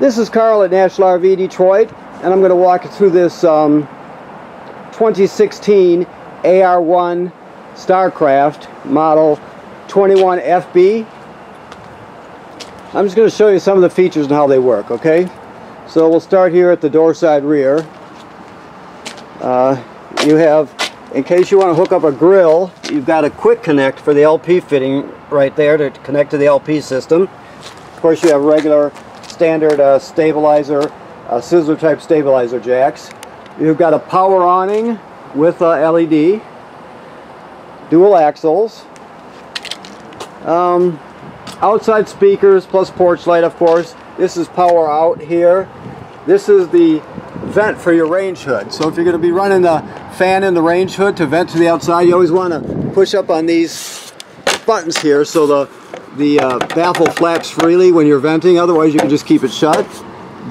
This is Karl at National RV Detroit, and I'm going to walk you through this um, 2016 AR1 StarCraft model 21FB. I'm just going to show you some of the features and how they work, okay? So we'll start here at the door side rear. Uh, you have, in case you want to hook up a grill, you've got a quick connect for the LP fitting right there to connect to the LP system. Of course you have regular standard uh, stabilizer, uh, scissor type stabilizer jacks. You've got a power awning with uh, LED, dual axles, um, outside speakers plus porch light of course. This is power out here. This is the vent for your range hood. So if you're going to be running the fan in the range hood to vent to the outside, you always want to push up on these buttons here so the the uh, baffle flaps freely when you're venting, otherwise you can just keep it shut.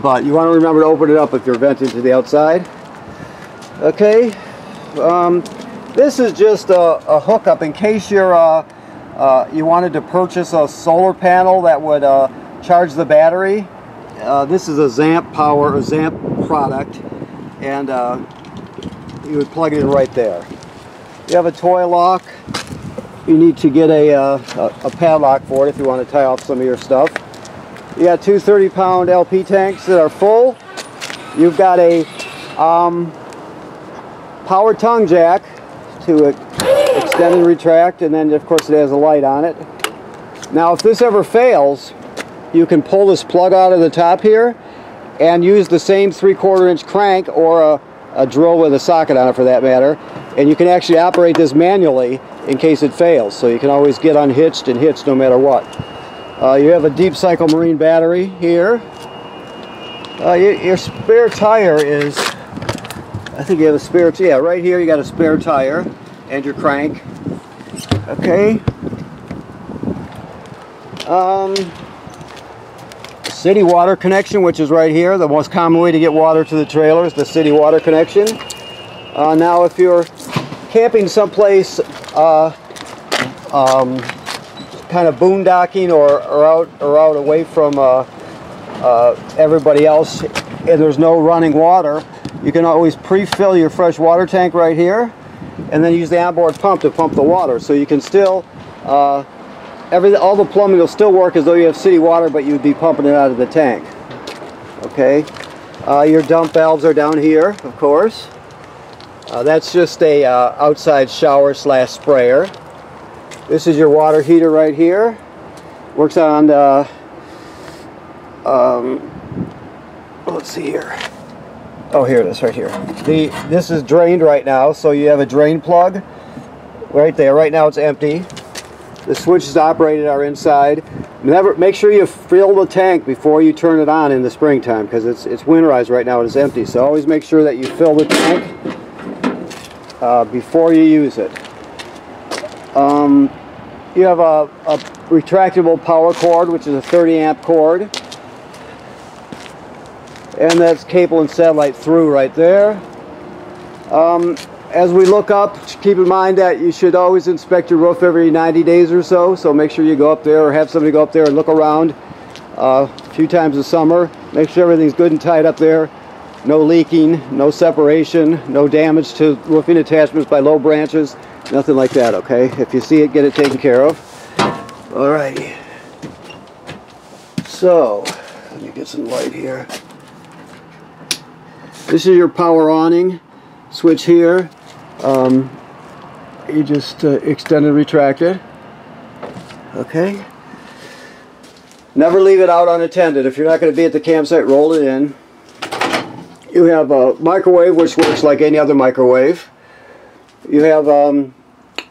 But you want to remember to open it up if you're venting to the outside. Okay, um, this is just a, a, hookup in case you're uh, uh, you wanted to purchase a solar panel that would uh, charge the battery. Uh, this is a ZAMP power, a ZAMP product, and uh, you would plug it in right there. You have a toy lock you need to get a, uh, a, padlock for it if you want to tie off some of your stuff. You got two 30 pound LP tanks that are full. You've got a um, power tongue jack to extend and retract and then of course it has a light on it. Now if this ever fails you can pull this plug out of the top here and use the same 3 quarter inch crank or a, a drill with a socket on it for that matter and you can actually operate this manually in case it fails. So you can always get unhitched and hitched no matter what. Uh, you have a deep cycle marine battery here. Uh, your, your, spare tire is, I think you have a spare, tire, yeah, right here you got a spare tire and your crank. Okay. Um, city water connection, which is right here. The most common way to get water to the trailer is the city water connection. Uh, now if you're camping someplace uh, um, kind of boondocking or, or out or out away from uh, uh, everybody else and there's no running water, you can always pre-fill your fresh water tank right here and then use the onboard pump to pump the water. So you can still, uh, every, all the plumbing will still work as though you have city water, but you'd be pumping it out of the tank. Okay, uh, your dump valves are down here, of course. Uh, that's just a uh, outside shower slash sprayer. This is your water heater right here. Works on, uh, um, let's see here. Oh, here it is, right here. The This is drained right now, so you have a drain plug right there. Right now it's empty. The switches operated are inside. Never make sure you fill the tank before you turn it on in the springtime because it's it's winterized right now. It is empty. So always make sure that you fill the tank uh, before you use it. Um, you have a, a, retractable power cord, which is a 30 amp cord. And that's cable and satellite through right there. Um, as we look up, keep in mind that you should always inspect your roof every 90 days or so. So make sure you go up there or have somebody go up there and look around uh, a few times a summer. Make sure everything's good and tight up there no leaking, no separation, no damage to roofing attachments by low branches, nothing like that, okay? If you see it, get it taken care of. Alrighty. So, let me get some light here. This is your power awning switch here. Um, you just uh, extend and retract it. Okay. Never leave it out unattended. If you're not going to be at the campsite, roll it in. You have a microwave which works like any other microwave. You have um,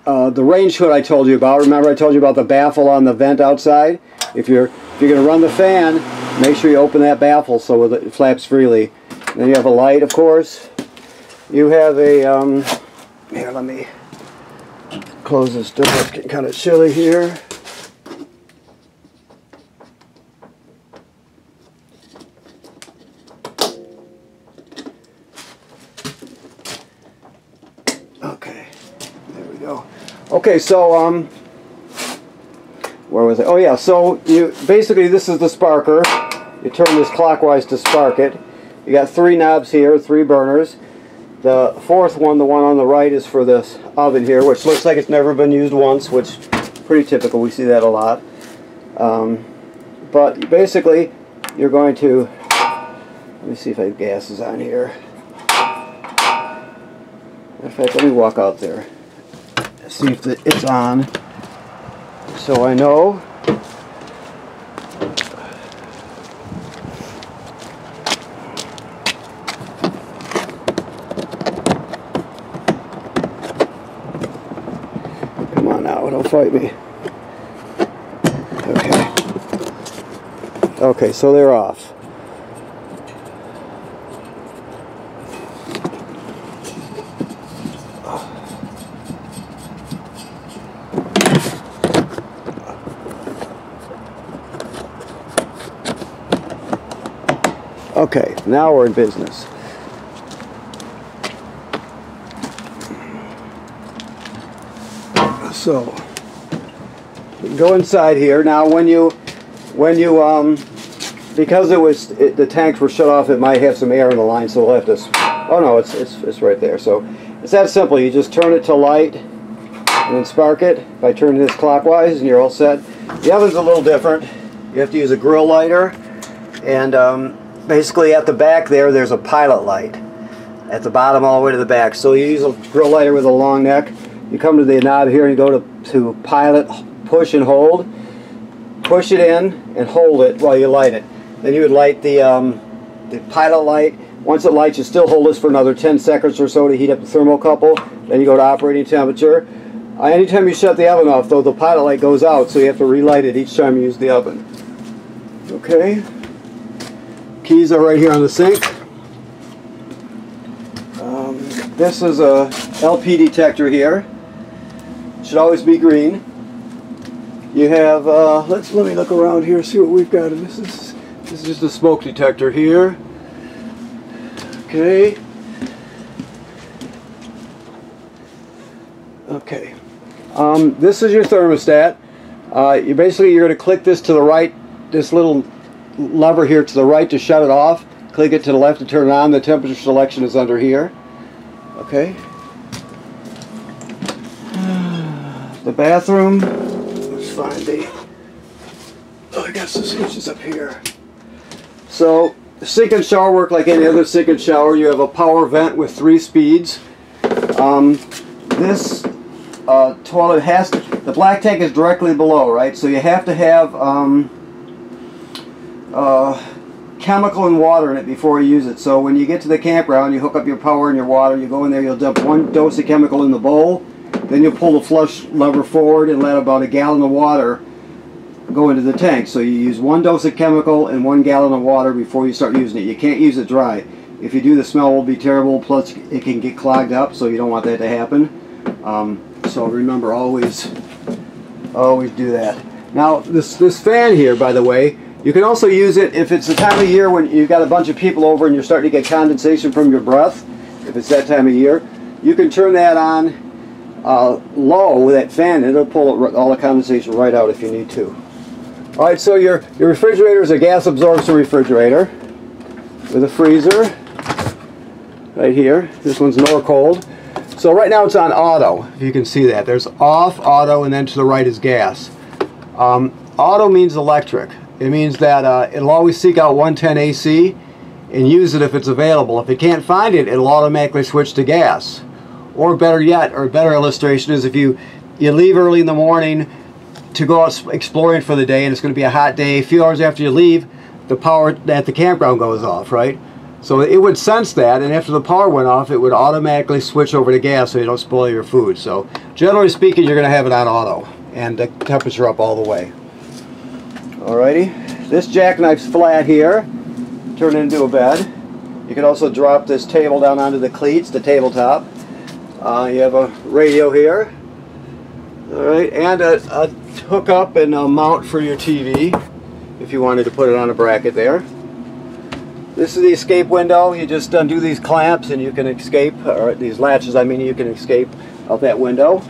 uh, the range hood I told you about. Remember I told you about the baffle on the vent outside? If you're if you're going to run the fan, make sure you open that baffle so it flaps freely. Then you have a light, of course. You have a um, here. Let me close this door. It's getting kind of chilly here. Okay, so um, where was it? Oh yeah, so you basically this is the sparker. You turn this clockwise to spark it. You got three knobs here, three burners. The fourth one, the one on the right, is for this oven here, which looks like it's never been used once, which pretty typical. We see that a lot. Um, but basically, you're going to, let me see if I have gases on here. In fact, let me walk out there. See if it's on. So I know come on now don't fight me. Okay. Okay, so they're off. Okay, now we're in business. So, go inside here. Now when you, when you, um, because it was, it, the tanks were shut off, it might have some air in the line, so we'll have to, oh no, it's, it's, it's right there. So it's that simple. You just turn it to light and then spark it by turning this clockwise and you're all set. The oven's a little different. You have to use a grill lighter and um, basically at the back there, there's a pilot light at the bottom all the way to the back. So you use a grill lighter with a long neck. You come to the knob here and you go to, to pilot push and hold. Push it in and hold it while you light it. Then you would light the, um, the pilot light. Once it lights, you still hold this for another 10 seconds or so to heat up the thermocouple. Then you go to operating temperature. Uh, anytime you shut the oven off, though, the pilot light goes out, so you have to relight it each time you use the oven. Okay. Keys are right here on the sink. Um, this is a LP detector here. Should always be green. You have, uh, let's let me look around here, see what we've got. And This is this is just a smoke detector here. Okay. Okay. Um, this is your thermostat. Uh, you basically you're going to click this to the right, this little lever here to the right to shut it off. Click it to the left to turn it on. The temperature selection is under here. Okay. The bathroom Let's find the, oh, I guess the switch is up here. So, sink and shower work like any other sink and shower. You have a power vent with three speeds. Um, this uh, toilet has to, the black tank is directly below, right? So you have to have um, uh, chemical and water in it before you use it. So when you get to the campground, you hook up your power and your water, you go in there, you'll dump one dose of chemical in the bowl, then you'll pull the flush lever forward and let about a gallon of water go into the tank. So you use one dose of chemical and one gallon of water before you start using it. You can't use it dry. If you do, the smell will be terrible, plus it can get clogged up, so you don't want that to happen. Um, so remember, always, always do that. Now, this, this fan here, by the way, you can also use it if it's the time of year when you've got a bunch of people over and you're starting to get condensation from your breath, if it's that time of year, you can turn that on uh, low with that fan, and it'll pull all the condensation right out if you need to. All right, so your, your refrigerator is a gas absorption refrigerator with a freezer right here. This one's Norcold. So right now it's on auto, if you can see that. There's off, auto, and then to the right is gas. Um, auto means electric. It means that uh, it'll always seek out 110 AC and use it if it's available. If it can't find it, it'll automatically switch to gas. Or better yet, or better illustration is if you, you leave early in the morning to go out exploring for the day and it's going to be a hot day, a few hours after you leave, the power at the campground goes off, right? So it would sense that, and after the power went off, it would automatically switch over to gas so you don't spoil your food. So generally speaking, you're going to have it on auto and the temperature up all the way. Alrighty, this jackknife's flat here, turn it into a bed. You can also drop this table down onto the cleats, the tabletop. Uh, you have a radio here. All right, and a, a hookup and a mount for your TV if you wanted to put it on a bracket there. This is the escape window. You just undo these clamps and you can escape, or these latches, I mean, you can escape out that window.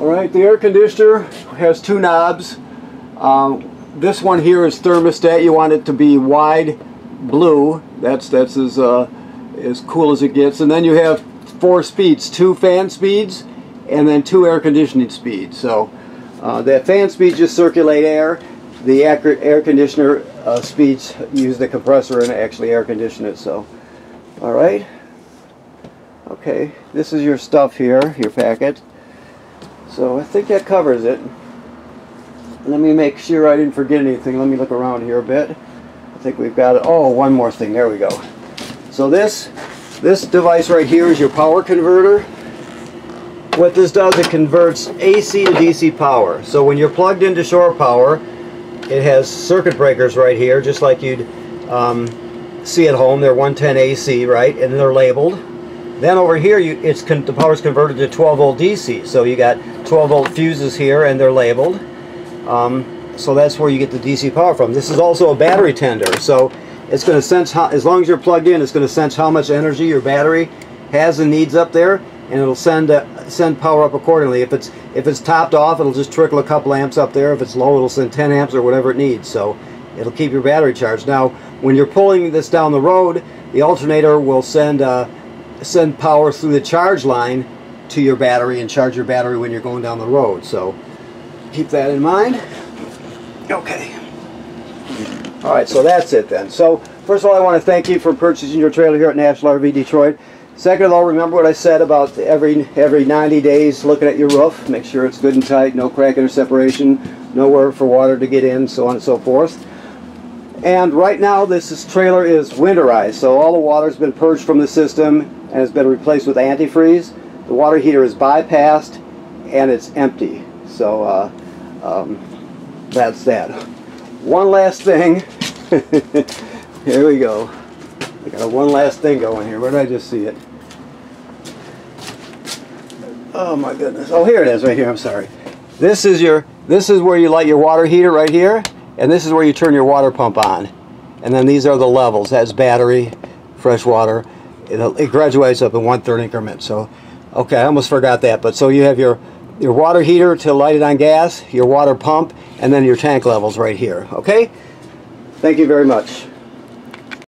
All right, the air conditioner has two knobs. Um, this one here is thermostat. You want it to be wide blue. That's that's as uh, as cool as it gets. And then you have four speeds: two fan speeds, and then two air conditioning speeds. So uh, the fan speed just circulate air. The air conditioner uh, speeds use the compressor and actually air condition it. So, all right. Okay, this is your stuff here, your packet. So I think that covers it. Let me make sure I didn't forget anything. Let me look around here a bit. I think we've got it. Oh, one more thing. There we go. So this this device right here is your power converter. What this does, it converts AC to DC power. So when you're plugged into shore power, it has circuit breakers right here, just like you'd um, see at home. They're 110 AC, right? And they're labeled. Then over here, you, it's the power's converted to 12 volt DC. So you got 12 volt fuses here, and they're labeled. Um, so that's where you get the DC power from. This is also a battery tender. So it's going to sense how, as long as you're plugged in, it's going to sense how much energy your battery has and needs up there, and it'll send uh, send power up accordingly. If it's if it's topped off, it'll just trickle a couple amps up there. If it's low, it'll send 10 amps or whatever it needs. So it'll keep your battery charged. Now, when you're pulling this down the road, the alternator will send uh, send power through the charge line to your battery and charge your battery when you're going down the road. So keep that in mind. Okay. All right, so that's it then. So first of all, I want to thank you for purchasing your trailer here at National RV Detroit. Second of all, remember what I said about every every 90 days looking at your roof. Make sure it's good and tight, no cracking or separation, nowhere for water to get in, so on and so forth. And right now, this is, trailer is winterized, so all the water's been purged from the system and has been replaced with antifreeze. The water heater is bypassed and it's empty. So uh, um, that's that. One last thing. here we go. I got a one last thing going here. Where did I just see it? Oh my goodness. Oh, here it is right here. I'm sorry. This is your this is where you light your water heater right here and this is where you turn your water pump on. And then these are the levels. That's battery, fresh water. It, it graduates up in one-third increments. So, okay, I almost forgot that. But so you have your, your water heater to light it on gas, your water pump, and then your tank levels right here. Okay? Thank you very much.